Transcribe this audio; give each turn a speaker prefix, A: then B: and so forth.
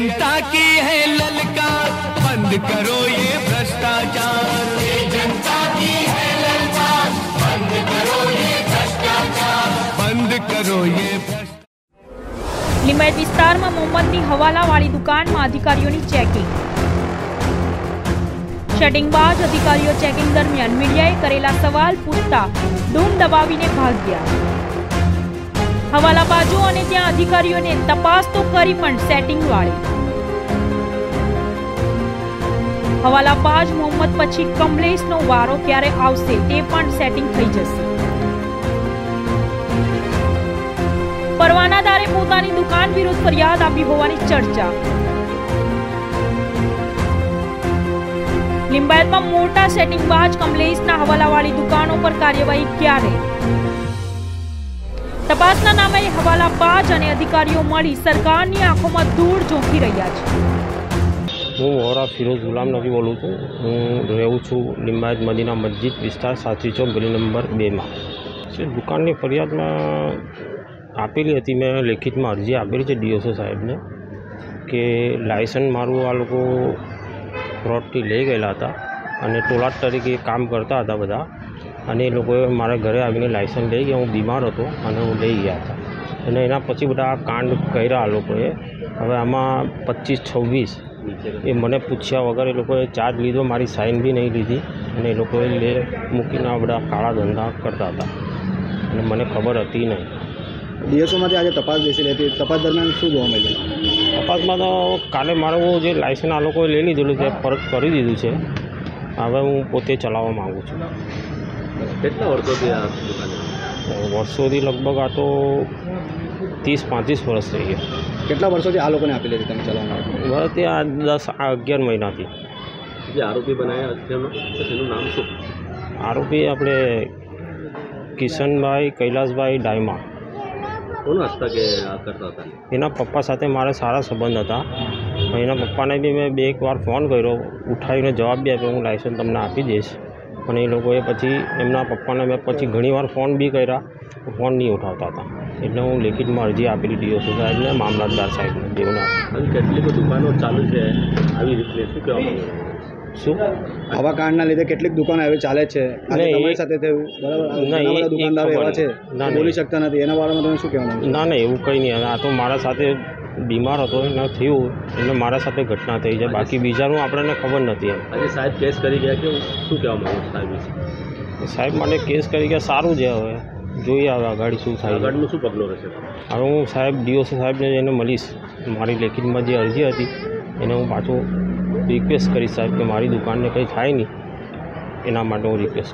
A: जनता की है ललकार बंद करो ये भ्रष्टाचार ये जनता की है ललकार बंद करो ये भ्रष्टाचार
B: बंद करो ये લીમેટ વિસ્તારમાં મોમબંદી હવાલાવાળી દુકાનમાં અધિકારીઓની ચેકિંગ શટિંગ બાદ અધિકારીઓ ચેકિંગ દરમિયાન મીડિયાએ કરેલા સવાલ પૂછતા ડૂમ દબાવીને ભાગ્યા હવાલાબાજો અને ત્યાં અધિકારીઓને તપાસ તો કરી પણ સેટિંગ વાળી. હવાલાબાજ મોહમ્મદ પછી કમલેશનો વારો ક્યારે આવશે તે પણ સેટિંગ થઈ જશે. પરવાનાદારે પોતાની દુકાન વિરુદ્ધ ફરિયાદ આપી હોવાની ચર્ચા. લિંબાયતમાં મોટા સેટિંગ બાજ કમલેશના હવાલાવાળી દુકાનો પર કાર્યવાહી ક્યારે? તપાસના નામે હવાલાબાજ અને અધિકારીઓ મળી સરકારની આંખોમાં ધૂળ ઝોંકી રહ્યા છે.
C: હું વોરા ફિરોઝ ગુલામ નબી બોલું છું. હું રહું છું લિંબાયત મદીના મસ્જિદ વિસ્તાર સાચી ચોક ગલી નંબર બેમાં છે દુકાનની ફરિયાદમાં આપેલી હતી, મેં લેખિતમાં અરજી આપેલી છે ડીઓસો સાહેબને, કે લાયસન્સ મારું આ લોકો ફ્રોડથી લઈ ગયેલા હતા અને ટોલાટ તરીકે કામ કરતા હતા બધા. અને એ લોકોએ મારા ઘરે આવીને લાઇસન્સ લઈ ગયા. હું બીમાર હતો અને હું લઈ ગયા હતા. અને એના પછી બધા આ કાંડ કર્યા આ લોકોએ. હવે આમાં પચીસ છવ્વીસ એ મને પૂછ્યા વગર એ લોકોએ ચાર્જ લીધો. મારી સાઇન બી નહીં લીધી અને એ લોકોએ લે મૂકીને આ બધા કાળા ધંધા કરતા હતા. અને મને ખબર હતી નહીં.
D: ડીએસઓમાંથી આજે તપાસ બેસી હતી તપાસ દરમિયાન શું જોવા મળ્યું?
C: તપાસમાં તો કાલે મારું જે લાઇસન્સ આ લોકોએ લઈ લીધેલું છે પરત કરી દીધું છે. હવે હું પોતે ચલાવવા માગું છું.
E: કેટલા વર્ષોથી આ દુકાને
C: વર્ષોથી લગભગ આ તો ત્રીસ પાંત્રીસ વર્ષ થઈ ગયા.
D: કેટલા વર્ષોથી આ લોકોને આપેલી હતી તમે ચલાવવા
C: તે આ દસ આ અગિયાર મહિનાથી.
E: જે આરોપી બનાવ્યા અત્યારનો તેનું નામ શું?
C: આરોપી આપણે કિશનભાઈ કૈલાસભાઈ ડાયમા.
E: કોનું હસ્તકે આ કરતા હતા?
C: એના પપ્પા સાથે મારા સારા સંબંધ હતા. એના પપ્પાને બી મેં બે એક વાર ફોન કર્યો. ઉઠાવીને જવાબ બી આપ્યો હું લાઇસન્સ તમને આપી દઈશ. પણ એ લોકોએ પછી એમના પપ્પાને મેં પછી ઘણીવાર ફોન બી કર્યા ફોન નહીં ઉઠાવતા હતા. એટલે હું લેખિતમાં અરજી આપેલી ડીઓસી સાહેબને મામલતદાર સાહેબને
E: અને કેટલીક દુકાનો ચાલુ છે? આવી રીતે શું
D: આવા કાંડના લીધે કેટલીક દુકાનો એવી ચાલે છે.
C: અને
D: તમારી
C: એ-
D: સાથે થયું બરાબર? દુકાનદારો એવા છે.
C: ના,
D: બોલી શકતા નથી. એના બારામાં તમે શું કહેવાનું
C: ના ના એવું કંઈ નહીં. આ તો મારા સાથે બીમાર હતો એને થયું એટલે મારા સાથે ઘટના થઈ છે. બાકી બીજાનું આપણને ખબર નથી એમ.
E: આજે સાહેબ કેસ કરી ગયા કે શું કહેવા માંગો સાહેબ વિશે?
C: સાહેબ માટે કેસ કરી ગયા સારું છે હવે. જોઈએ હવે આગળ શું થાય
E: આગળનું શું પગલું રહેશે?
C: હવે હું સાહેબ ડીઓસી સાહેબને જઈને મળીશ. મારી લેખિતમાં જે અરજી હતી એને હું પાછું રિક્વેસ્ટ કરીશ સાહેબ કે મારી દુકાનને કંઈ થાય નહીં. એના માટે હું રિક્વેસ્ટ